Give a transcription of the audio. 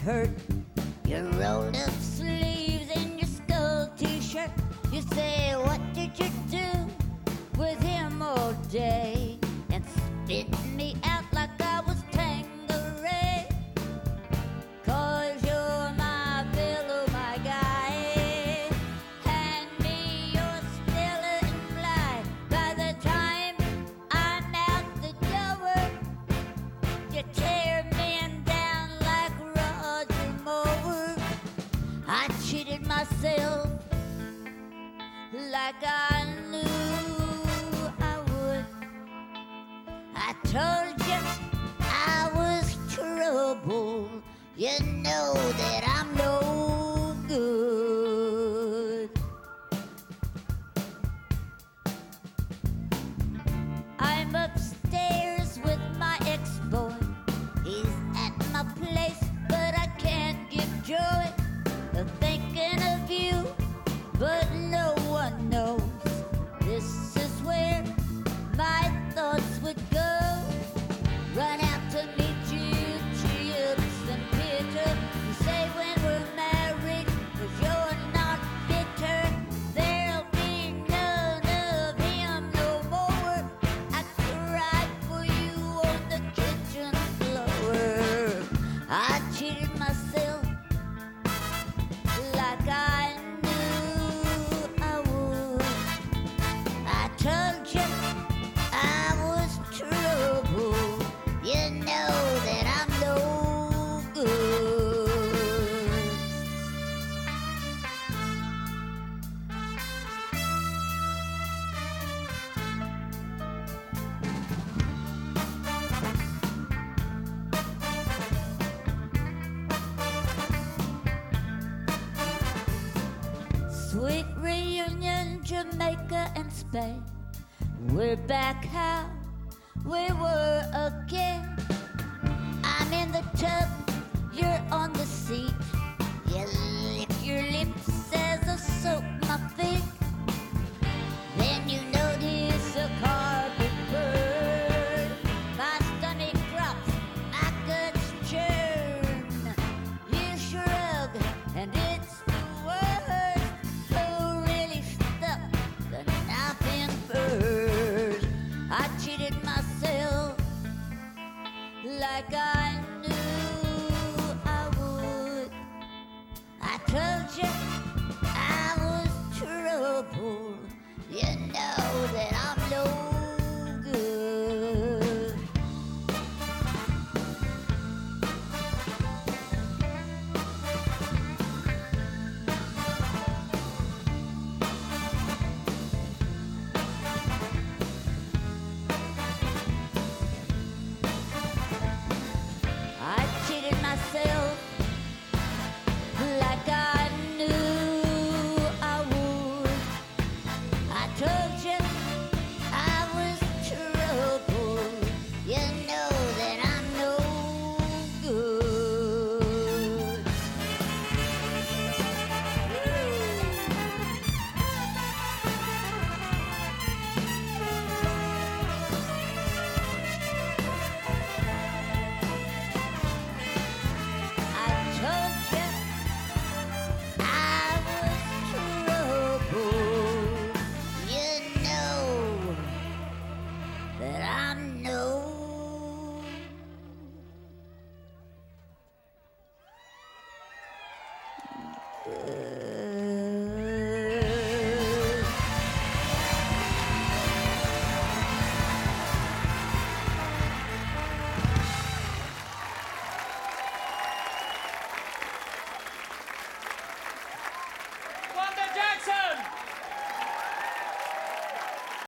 hurt. You wrote a myself like I knew I would. I told you I was trouble. You know that I'm Sweet reunion, Jamaica and Spain. We're back how we were again. like I knew I would. I told you I was trouble. You know that I'm low. Uh...